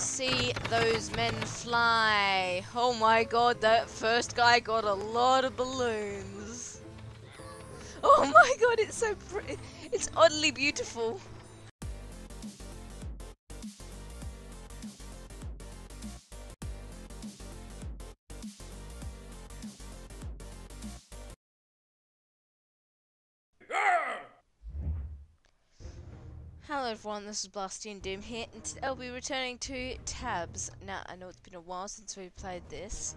see those men fly. Oh my god, that first guy got a lot of balloons. Oh my god, it's so pretty. It's oddly beautiful. Hello everyone, this is Blastian Doom here, and today I'll be returning to Tabs. Now, I know it's been a while since we played this,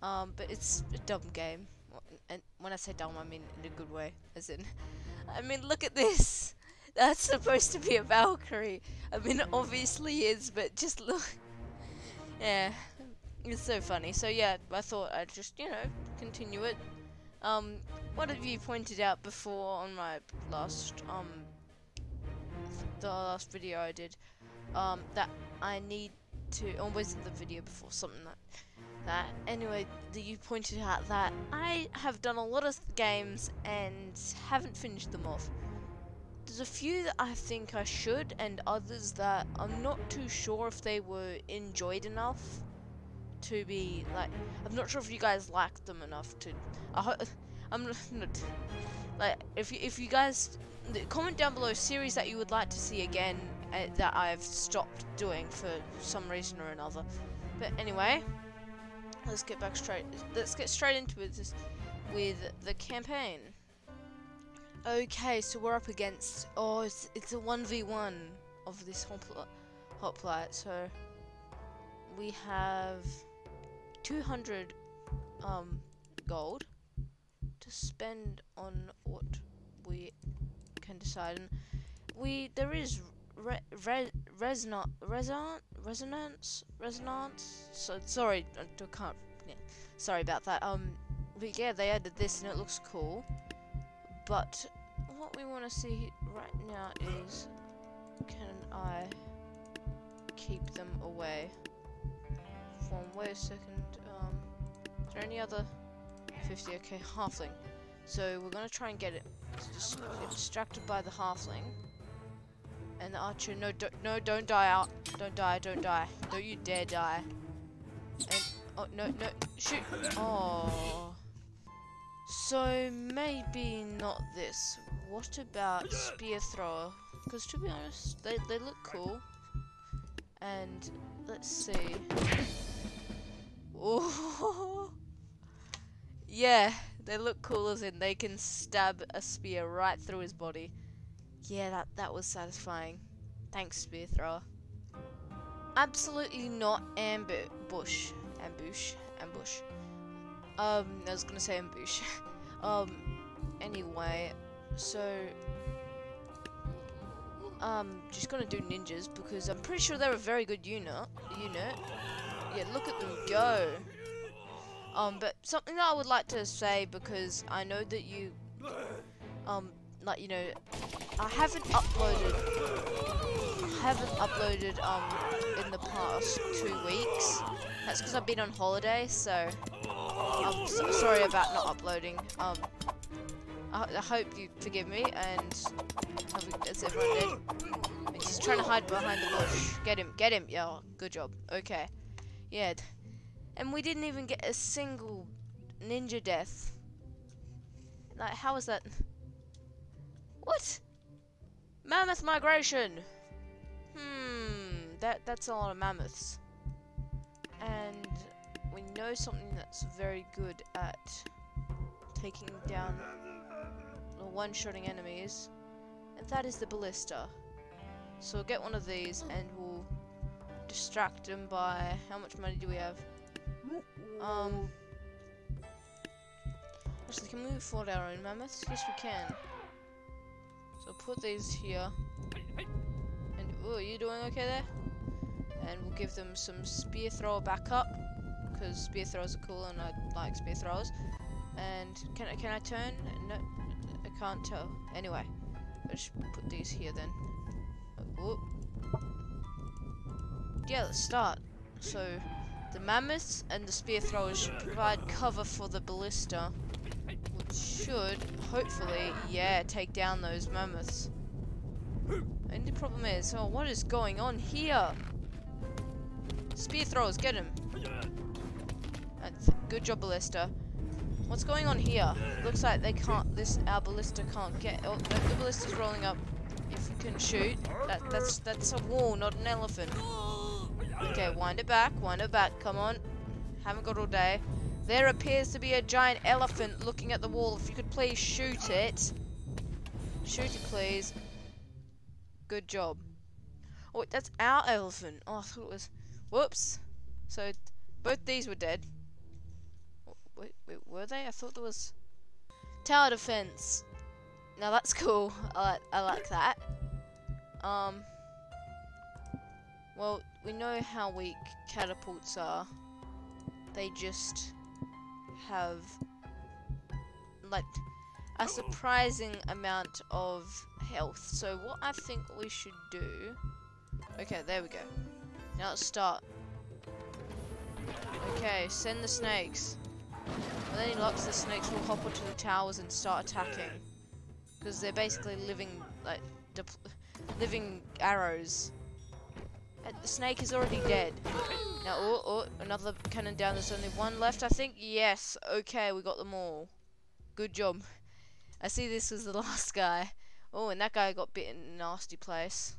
um, but it's a dumb game. And when I say dumb, I mean in a good way, as in, I mean, look at this! That's supposed to be a Valkyrie. I mean, it obviously is, but just look. Yeah, it's so funny. So yeah, I thought I'd just, you know, continue it. Um, what have you pointed out before on my last, um, the last video I did, um, that I need to, always in the video before, something like that. Anyway, the, you pointed out that I have done a lot of games and haven't finished them off. There's a few that I think I should, and others that I'm not too sure if they were enjoyed enough to be like. I'm not sure if you guys liked them enough to. I hope. I'm not. Like, if you, if you guys comment down below series that you would like to see again uh, that I've stopped doing for some reason or another. But anyway, let's get back straight. Let's get straight into it with the campaign. Okay, so we're up against. Oh, it's it's a one v one of this hoplite. So we have 200 um gold to spend on what decide. And we there is re, re, resonance resonance resonance. So sorry, I can't. Yeah, sorry about that. Um, but yeah, they added this and it looks cool. But what we want to see right now is can I keep them away from wait a second um is there any other 50 okay halfling so we're gonna try and get it just get distracted by the halfling. And the archer, no, don't, no, don't die out. Don't die, don't die. Don't you dare die. And, oh, no, no, shoot. Oh. So, maybe not this. What about spear thrower? Because to be honest, they, they look cool. And, let's see. Oh. yeah, they look cool as in they can stab a spear right through his body. Yeah, that, that was satisfying. Thanks, spear thrower. Absolutely not ambush. Ambush. Ambush. Um, I was gonna say ambush. um, anyway, so... Um, just gonna do ninjas because I'm pretty sure they're a very good unit. Unit. Yeah, look at them go. Um, but something that I would like to say because I know that you, um, like you know, I haven't uploaded, I haven't uploaded um in the past two weeks. That's because I've been on holiday, so I'm so sorry about not uploading. Um, I, I hope you forgive me and as everyone did. He's trying to hide behind the bush. Get him, get him. Yeah, good job. Okay. Yeah. And we didn't even get a single ninja death. Like, how is that? What? Mammoth migration! Hmm, that, that's a lot of mammoths. And we know something that's very good at taking down or one-shotting enemies, and that is the ballista. So we'll get one of these and we'll distract them by, how much money do we have? Um. Actually, can we afford our own mammoths? Yes, we can. So put these here. And oh, you doing okay there? And we'll give them some spear thrower backup because spear throwers are cool and I like spear throwers. And can I can I turn? No, I can't tell. Anyway, I'll just put these here then. Oh. Yeah, let's start. So the mammoths and the spear throwers should provide cover for the ballista, which should, hopefully, yeah, take down those mammoths. And the problem is, oh, what is going on here? Spear throwers, get him. That's good job, Ballista. What's going on here? Looks like they can't. This our ballista can't get. Oh, the, ballista's rolling up. If you can shoot, that that's that's a wall, not an elephant. Okay, wind it back, wind it back. Come on. Haven't got all day. There appears to be a giant elephant looking at the wall. If you could please shoot it. Shoot it, please. Good job. Oh, wait, that's our elephant. Oh, I thought it was... Whoops. So, both these were dead. Wait, wait, were they? I thought there was... Tower defense. Now that's cool. I like, I like that. Um... Well, we know how weak catapults are. They just have like a oh. surprising amount of health. So what I think we should do... Okay, there we go. Now let's start. Okay, send the snakes. When any locks, the snakes will hop onto the towers and start attacking. Because they're basically living, like, living arrows. The snake is already dead. Now, oh, oh, another cannon down. There's only one left, I think. Yes. Okay, we got them all. Good job. I see this was the last guy. Oh, and that guy got bit in a nasty place.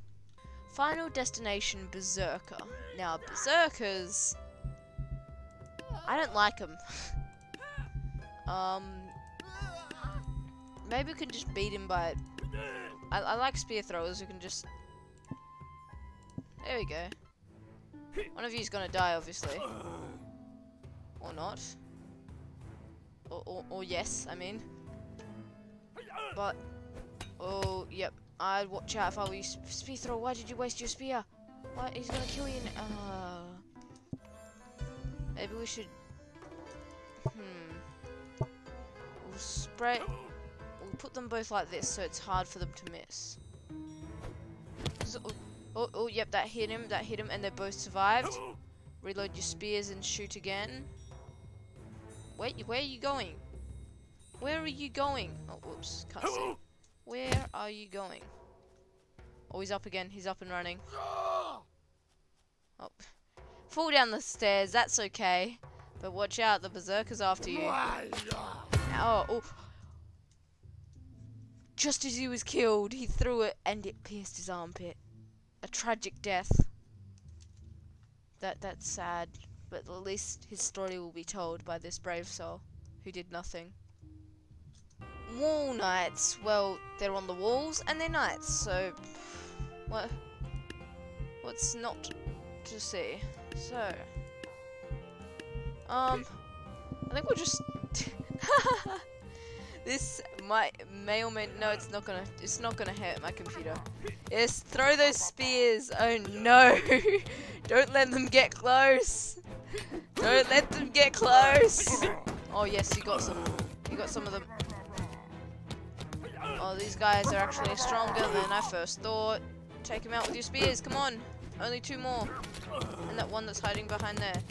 Final destination, Berserker. Now, Berserkers... I don't like them. um... Maybe we can just beat him by... I, I like spear throwers who can just there we go. One of you's gonna die, obviously. Or not. Or, or, or yes, I mean. But, oh, yep. I'd watch out if I were you. Spear throw, why did you waste your spear? Why? He's gonna kill you. Uh, maybe we should. Hmm. We'll spray. We'll put them both like this so it's hard for them to miss. So, Oh, oh, yep, that hit him, that hit him, and they both survived. Reload your spears and shoot again. Wait, where are you going? Where are you going? Oh, whoops, can't see. Where are you going? Oh, he's up again. He's up and running. Oh. Fall down the stairs, that's okay. But watch out, the berserker's after you. Oh, oh. Just as he was killed, he threw it and it pierced his armpit a tragic death. That that's sad, but at least his story will be told by this brave soul who did nothing. Wall knights. Well, they're on the walls and they're knights, so what? What's not to see? So, um, I think we'll just. This might may or may no, it's not gonna it's not gonna hurt my computer. Yes, throw those spears. Oh no! Don't let them get close. Don't let them get close. Oh yes, you got some. You got some of them. Oh, these guys are actually stronger than I first thought. Take them out with your spears. Come on. Only two more. And that one that's hiding behind there.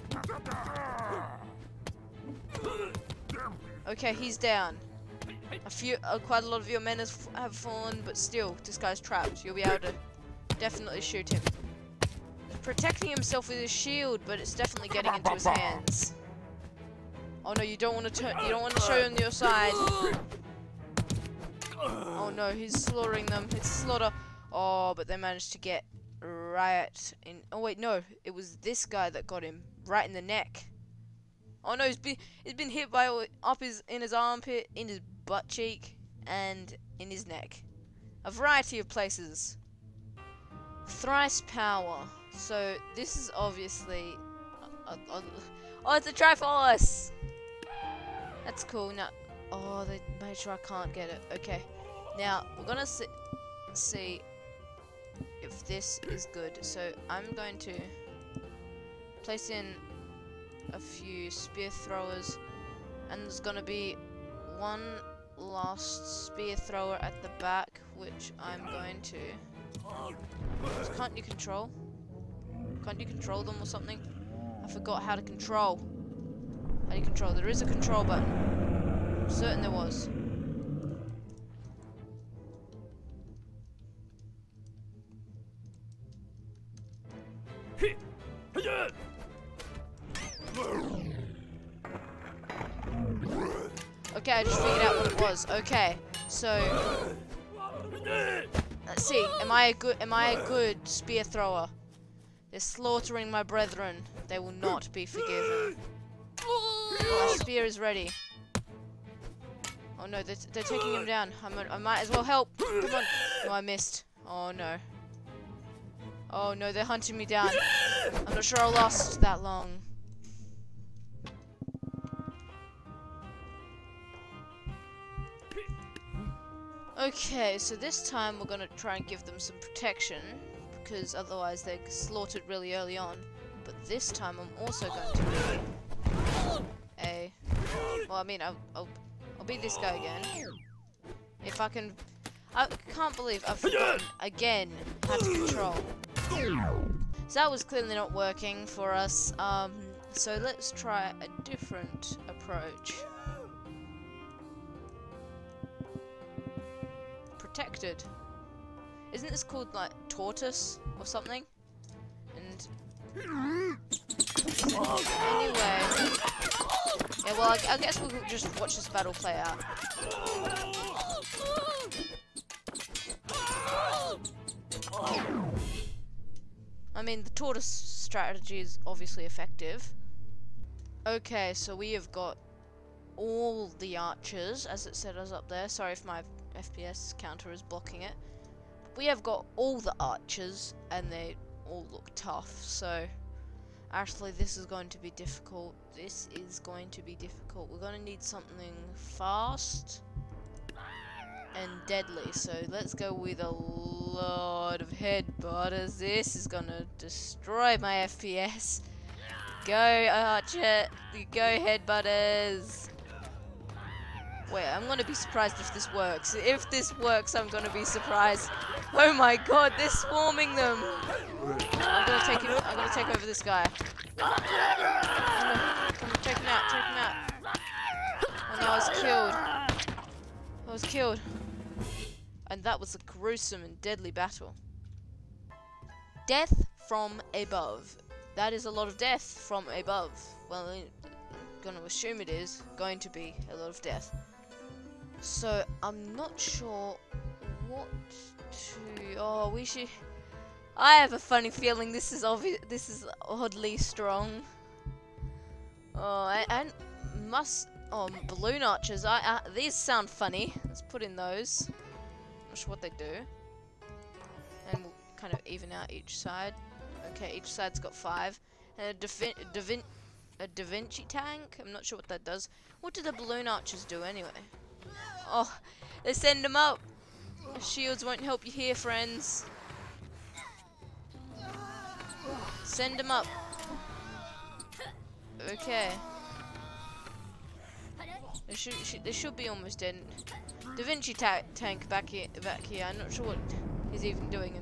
Okay, he's down. A few, uh, quite a lot of your men have fallen, but still, this guy's trapped. You'll be able to definitely shoot him. He's protecting himself with his shield, but it's definitely getting into his hands. Oh no, you don't want to turn. You don't want to show him your side. Oh no, he's slaughtering them. It's slaughter. Oh, but they managed to get right in. Oh wait, no, it was this guy that got him right in the neck. Oh no, he's been he's been hit by up his in his armpit, in his butt cheek, and in his neck. A variety of places. Thrice power. So this is obviously. Oh, it's a Triforce! That's cool. Now, oh, they made sure I can't get it. Okay. Now we're gonna see, see if this is good. So I'm going to place in a few spear throwers, and there's gonna be one last spear thrower at the back, which I'm going to... Can't you control? Can't you control them or something? I forgot how to control. How do you control? There is a control button. I'm certain there was. Okay, I just figured out what it was. Okay, so let's see. Am I a good? Am I a good spear thrower? They're slaughtering my brethren. They will not be forgiven. My spear is ready. Oh no, they're, they're taking him down. I'm, I might as well help. Come on. No, I missed. Oh no. Oh no, they're hunting me down. I'm not sure I'll last that long. Okay, so this time we're gonna try and give them some protection because otherwise they're slaughtered really early on. But this time I'm also going to be a... Well, I mean, I'll, I'll, I'll be this guy again. If I can... I can't believe I've forgotten again how to control. So that was clearly not working for us. Um, so let's try a different approach. Protected. Isn't this called like tortoise or something? And anyway, yeah. Well, I, I guess we'll just watch this battle play out. I mean, the tortoise strategy is obviously effective. Okay, so we have got all the archers, as it said us up there. Sorry if my FPS counter is blocking it. We have got all the archers, and they all look tough, so... Actually, this is going to be difficult. This is going to be difficult. We're going to need something fast and deadly. So let's go with a lot of headbutters. This is going to destroy my FPS. Go, Archer. Go, headbutters. Wait, I'm to be surprised if this works. If this works, I'm to be surprised. Oh my god, they're swarming them. I'm gonna take him. I'm gonna take over this guy. Come on, come on, take him out. Take him out. Oh no, I was killed. I was killed. And that was a gruesome and deadly battle. Death from above. That is a lot of death from above. Well, I'm gonna assume it is going to be a lot of death. So I'm not sure what to. Oh, we should. I have a funny feeling this is obvious. This is oddly strong. Oh, and, must. Oh, balloon archers. I uh, these sound funny. Let's put in those. Not sure what they do. And we'll kind of even out each side. Okay, each side's got five. And a, da, Vin a Da Vinci tank. I'm not sure what that does. What do the balloon archers do anyway? Oh, they send them up. Shields won't help you here, friends. Send them up. Okay. They should, should, they should be almost dead. Da Vinci ta tank back here, back here. I'm not sure what he's even doing.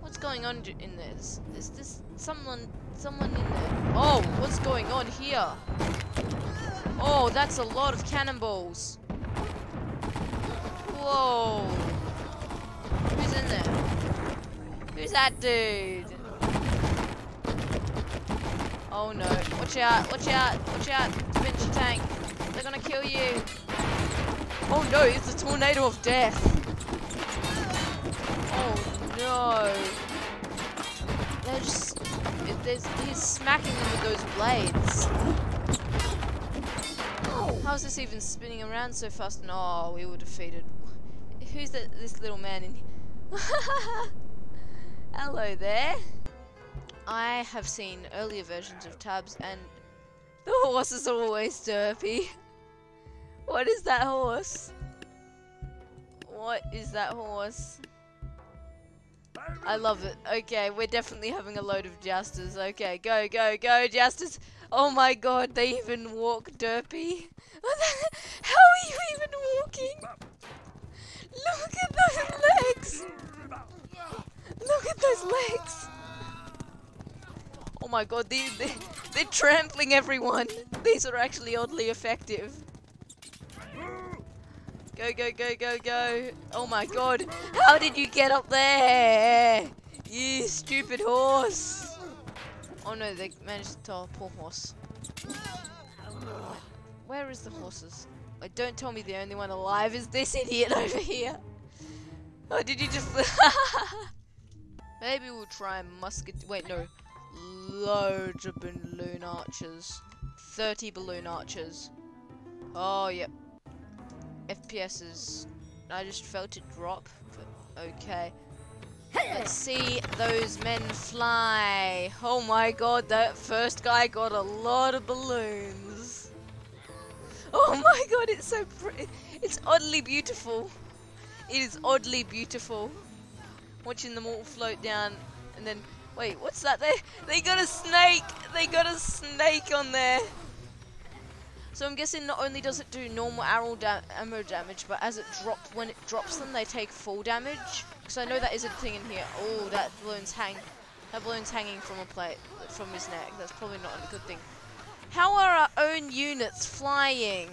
What's going on in there? Is, is this someone, someone in there? Oh, what's going on here? Oh, that's a lot of cannonballs. Whoa. Who's in there? Who's that dude? Oh no. Watch out, watch out, watch out. Da Vinci tank. They're gonna kill you. Oh no, it's a tornado of death. Oh no. They're just... he's smacking them with those blades. How is this even spinning around so fast? No, we were defeated. Who's the, this little man in here? Hello there. I have seen earlier versions of tabs and the horse is always derpy. What is that horse? What is that horse? I love it. Okay, we're definitely having a load of Jousters. Okay, go, go, go, Jousters. Oh my god, they even walk derpy. How are you even walking? Look at those legs! Look at those legs! Oh my god, they, they, they're trampling everyone! These are actually oddly effective. Go, go, go, go, go! Oh my god, how did you get up there? You stupid horse! Oh no, they managed to tell poor horse. Where is the horses? Like, don't tell me the only one alive is this idiot over here. Oh, did you just... Maybe we'll try musket... Wait, no. Loads of balloon archers. 30 balloon archers. Oh, yep. FPS is... I just felt it drop, but okay. Let's see those men fly. Oh my god, that first guy got a lot of balloons. Oh my god, it's so pretty. It's oddly beautiful. It is oddly beautiful. Watching them all float down and then... Wait, what's that there? They got a snake! They got a snake on there! So I'm guessing not only does it do normal arrow da ammo damage, but as it drops, when it drops them, they take full damage. Because I know that is a thing in here. Oh, that balloon's hang, that balloon's hanging from a plate, from his neck. That's probably not a good thing. How are our own units flying?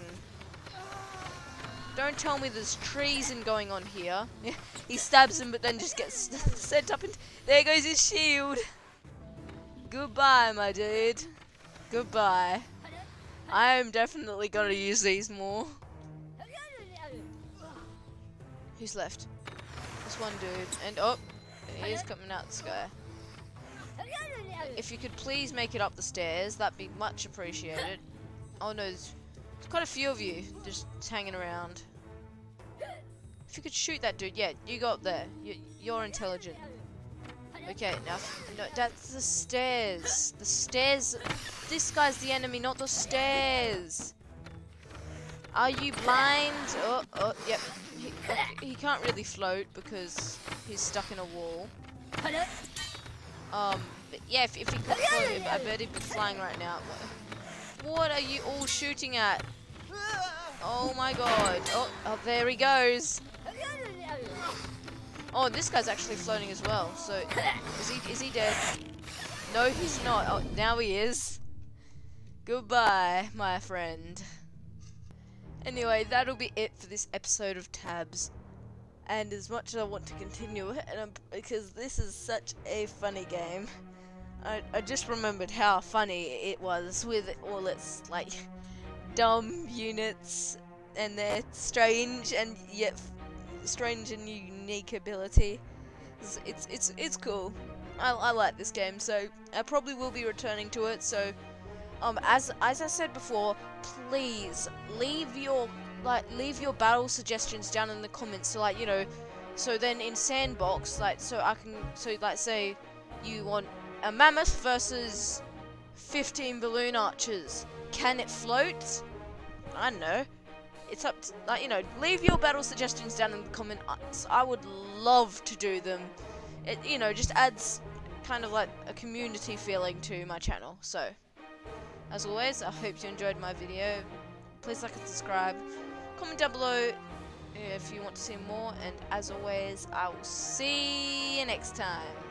Don't tell me there's treason going on here. he stabs him, but then just gets sent up and there goes his shield. Goodbye, my dude. Goodbye. I'm definitely gonna use these more. Who's left? This one dude. And oh, he's coming out the sky. If you could please make it up the stairs, that'd be much appreciated. Oh no, there's, quite a few of you just hanging around. If you could shoot that dude, yeah, you go up there. You, you're intelligent. Okay, now, no, that's the stairs. The stairs. This guy's the enemy, not the stairs. Are you blind? Oh, oh, yep. He, he can't really float because he's stuck in a wall. Um, but yeah, if, if he could float, I bet he'd be flying right now. What are you all shooting at? Oh my god. Oh, oh there he goes. Oh, this guy's actually floating as well. So, is he is he dead? No, he's not. Oh, now he is. Goodbye, my friend. Anyway, that'll be it for this episode of Tabs. And as much as I want to continue it, and I'm, because this is such a funny game, I, I just remembered how funny it was with all its like dumb units and their strange and yet strange and unique ability. It's it's it's, it's cool. I, I like this game, so I probably will be returning to it. So, um, as as I said before, please leave your like leave your battle suggestions down in the comments. So like you know, so then in sandbox, like so I can so like say you want a mammoth versus 15 balloon archers. Can it float? I don't know it's up to, like, you know, leave your battle suggestions down in the comments. I would love to do them. It, you know, just adds kind of like a community feeling to my channel. So, as always, I hope you enjoyed my video. Please like and subscribe. Comment down below if you want to see more. And as always, I will see you next time.